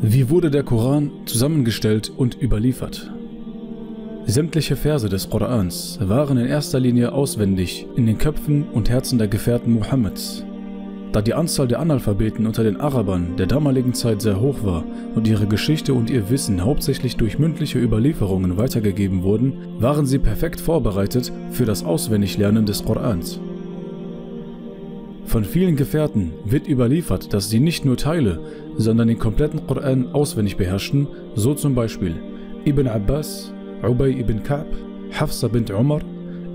Wie wurde der Koran zusammengestellt und überliefert? Sämtliche Verse des Korans waren in erster Linie auswendig in den Köpfen und Herzen der Gefährten Mohammeds. Da die Anzahl der Analphabeten unter den Arabern der damaligen Zeit sehr hoch war und ihre Geschichte und ihr Wissen hauptsächlich durch mündliche Überlieferungen weitergegeben wurden, waren sie perfekt vorbereitet für das Auswendiglernen des Korans. Von vielen Gefährten wird überliefert, dass sie nicht nur Teile, sondern den kompletten Koran auswendig beherrschten, so zum Beispiel Ibn Abbas, Ubay ibn Ka'b, Hafsa bint Umar,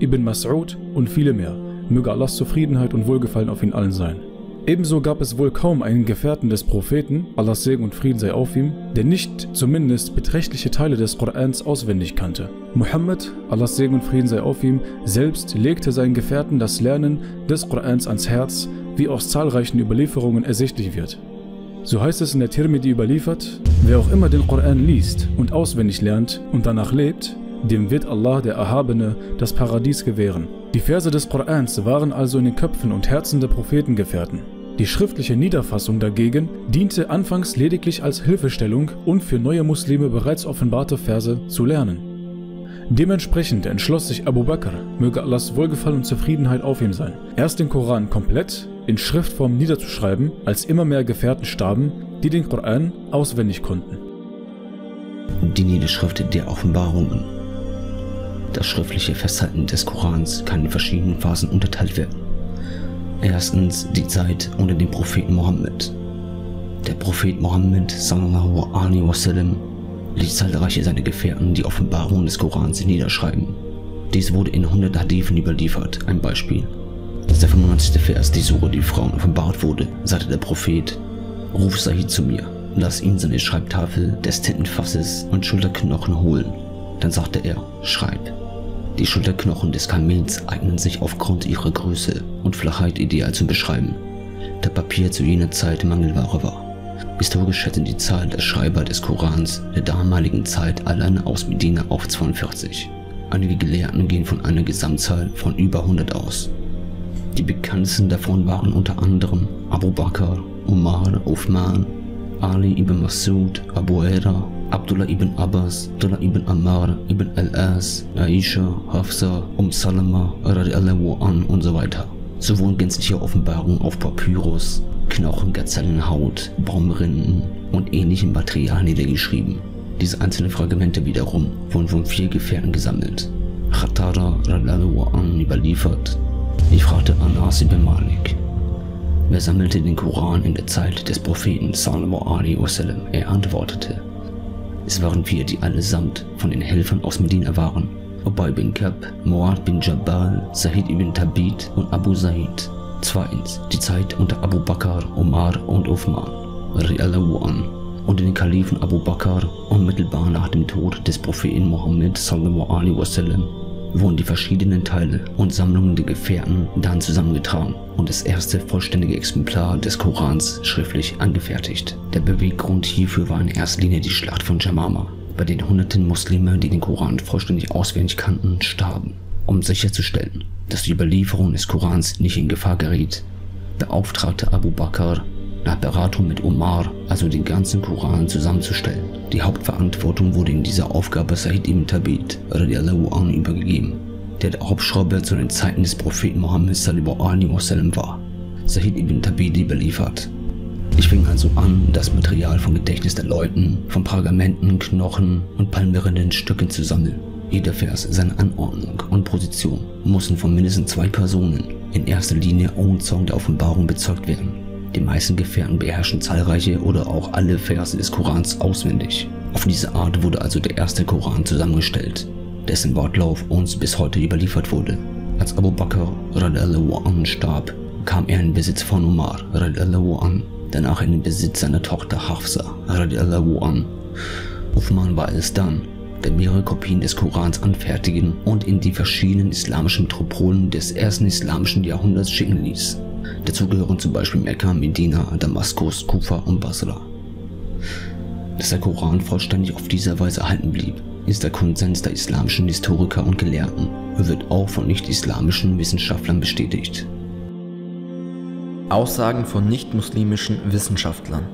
Ibn Mas'ud und viele mehr. Möge Allahs Zufriedenheit und Wohlgefallen auf ihnen allen sein. Ebenso gab es wohl kaum einen Gefährten des Propheten, Allahs Segen und Frieden sei auf ihm, der nicht zumindest beträchtliche Teile des Korans auswendig kannte. Muhammad, Allahs Segen und Frieden sei auf ihm, selbst legte seinen Gefährten das Lernen des Korans ans Herz, wie aus zahlreichen Überlieferungen ersichtlich wird. So heißt es in der Tirmidhi überliefert, wer auch immer den Koran liest und auswendig lernt und danach lebt, dem wird Allah der Erhabene das Paradies gewähren. Die Verse des Korans waren also in den Köpfen und Herzen der Prophetengefährten. Die schriftliche Niederfassung dagegen diente anfangs lediglich als Hilfestellung und für neue Muslime bereits offenbarte Verse zu lernen. Dementsprechend entschloss sich Abu Bakr, möge Allahs Wohlgefallen und Zufriedenheit auf ihm sein, erst den Koran komplett in Schriftform niederzuschreiben, als immer mehr Gefährten starben, die den Koran auswendig konnten. Die Niederschrift der Offenbarungen. Das schriftliche Festhalten des Korans kann in verschiedenen Phasen unterteilt werden. Erstens die Zeit unter dem Propheten Mohammed. Der Prophet Mohammed sallallahu alaihi wasallam ließ zahlreiche seiner Gefährten die Offenbarung des Korans niederschreiben. Dies wurde in 100 Hadithen überliefert. Ein Beispiel. Ist der 95. Vers, die Sure, die Frauen offenbart wurde, sagte der Prophet, Ruf Sahid zu mir, lass ihn seine Schreibtafel des Tintenfasses und Schulterknochen holen. Dann sagte er, schreib. Die Schulterknochen des Kamels eignen sich aufgrund ihrer Größe und Flachheit ideal zum Beschreiben, da Papier zu jener Zeit Mangelware war. Historisch schätzen die Zahl der Schreiber des Korans der damaligen Zeit alleine aus Medina auf 42. Einige Gelehrten gehen von einer Gesamtzahl von über 100 aus. Die bekanntesten davon waren unter anderem Abu Bakr, Umar, Uthman, Ali ibn Masud, Abu Era, Abdullah ibn Abbas, Abdullah ibn Ammar, ibn Al-As, Aisha, Hafsa, Um Salama, radiallahu an und so weiter. So wurden gänzliche Offenbarungen auf Papyrus, Knochen, Gazellenhaut, Baumrinden und ähnlichem Material niedergeschrieben. Diese einzelnen Fragmente wiederum wurden von vier Gefährten gesammelt. Khatara radiallahu an überliefert. Ich fragte Anas ibn Malik, Wer sammelte den Koran in der Zeit des Propheten sallallahu alaihi wasallam? Er antwortete, es waren wir, die allesamt von den Helfern aus Medina waren. Ubay bin Kab, Muad bin Jabal, Sahid ibn Tabit und Abu Zaid. Zweitens die Zeit unter Abu Bakr, Omar und Uthman, an, und den Kalifen Abu Bakr unmittelbar nach dem Tod des Propheten Mohammed sallallahu alaihi wasallam wurden die verschiedenen Teile und Sammlungen der Gefährten dann zusammengetragen und das erste vollständige Exemplar des Korans schriftlich angefertigt. Der Beweggrund hierfür war in erster Linie die Schlacht von Jamama, bei den hunderten Muslime, die den Koran vollständig auswendig kannten, starben. Um sicherzustellen, dass die Überlieferung des Korans nicht in Gefahr geriet, beauftragte Abu Bakr nach Beratung mit Omar, also den ganzen Koran zusammenzustellen. Die Hauptverantwortung wurde in dieser Aufgabe Said ibn Tabit anhu übergeben, der der Hauptschreiber zu den Zeiten des Propheten Mohammed wasallam war. Said ibn Tabit überliefert. Ich fing also an, das Material vom Gedächtnis der Leuten, von Pergamenten, Knochen und palmierenden Stücken zu sammeln. Jeder Vers, seine Anordnung und Position mussten von mindestens zwei Personen, in erster Linie ohne Zeugen der Offenbarung bezeugt werden. Die meisten Gefährten beherrschen zahlreiche oder auch alle Verse des Korans auswendig. Auf diese Art wurde also der erste Koran zusammengestellt, dessen Wortlauf uns bis heute überliefert wurde. Als Abu Bakr an starb, kam er in Besitz von Umar an, danach in den Besitz seiner Tochter Hafsa an. Uthman war es dann, mehrere Kopien des Korans anfertigen und in die verschiedenen islamischen Metropolen des ersten islamischen Jahrhunderts schicken ließ. Dazu gehören zum Beispiel Mekka, Medina, Damaskus, Kufa und Basra. Dass der Koran vollständig auf diese Weise erhalten blieb, ist der Konsens der islamischen Historiker und Gelehrten und wird auch von nicht-islamischen Wissenschaftlern bestätigt. Aussagen von nicht-muslimischen Wissenschaftlern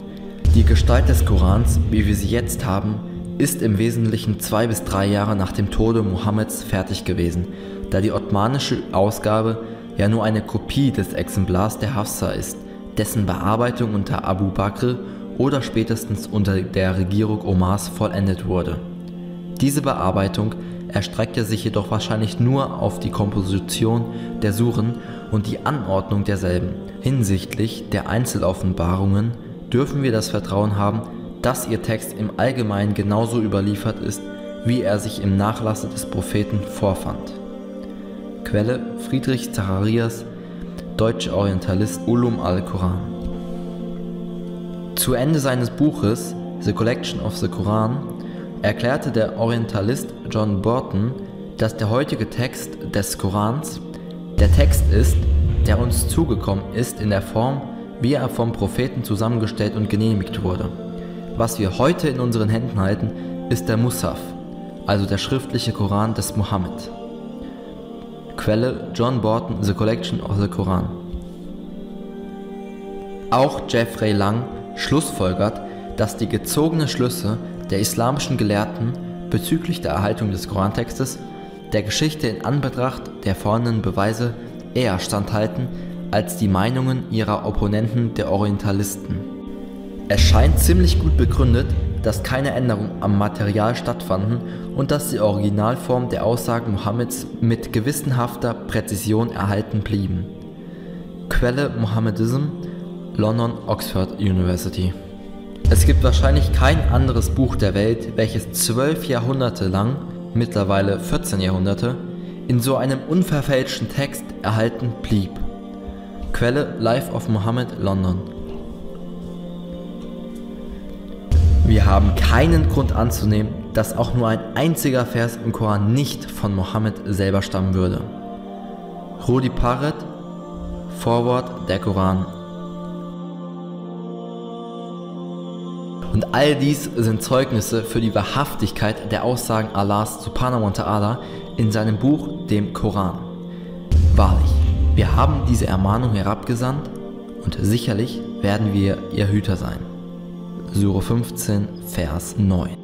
Die Gestalt des Korans, wie wir sie jetzt haben, ist im Wesentlichen zwei bis drei Jahre nach dem Tode Mohammeds fertig gewesen, da die ottomanische Ausgabe ja nur eine Kopie des Exemplars der Hafsa ist, dessen Bearbeitung unter Abu Bakr oder spätestens unter der Regierung Omars vollendet wurde. Diese Bearbeitung erstreckte sich jedoch wahrscheinlich nur auf die Komposition der Suren und die Anordnung derselben. Hinsichtlich der Einzeloffenbarungen dürfen wir das Vertrauen haben, dass ihr Text im Allgemeinen genauso überliefert ist, wie er sich im Nachlasse des Propheten vorfand. Quelle Friedrich Zacharias, deutscher Orientalist Ulum al-Quran. Zu Ende seines Buches The Collection of the Quran erklärte der Orientalist John Burton, dass der heutige Text des Korans der Text ist, der uns zugekommen ist in der Form, wie er vom Propheten zusammengestellt und genehmigt wurde. Was wir heute in unseren Händen halten, ist der Musaf, also der schriftliche Koran des Mohammed. Quelle John Borton The Collection of the Quran. Auch Jeffrey Lang schlussfolgert, dass die gezogenen Schlüsse der islamischen Gelehrten bezüglich der Erhaltung des Korantextes der Geschichte in Anbetracht der vorhandenen Beweise eher standhalten als die Meinungen ihrer Opponenten der Orientalisten. Es scheint ziemlich gut begründet, dass keine Änderungen am Material stattfanden und dass die Originalform der Aussagen Mohammeds mit gewissenhafter Präzision erhalten blieben. Quelle Mohammedism, London Oxford University. Es gibt wahrscheinlich kein anderes Buch der Welt, welches zwölf Jahrhunderte lang, mittlerweile 14 Jahrhunderte, in so einem unverfälschten Text erhalten blieb. Quelle Life of Muhammad, London. Wir haben keinen Grund anzunehmen, dass auch nur ein einziger Vers im Koran nicht von Mohammed selber stammen würde. Rudi Parrett, Vorwort der Koran. Und all dies sind Zeugnisse für die Wahrhaftigkeit der Aussagen Allahs subhanahu wa ta'ala in seinem Buch, dem Koran. Wahrlich, wir haben diese Ermahnung herabgesandt und sicherlich werden wir ihr Hüter sein. Sure 15, Vers 9.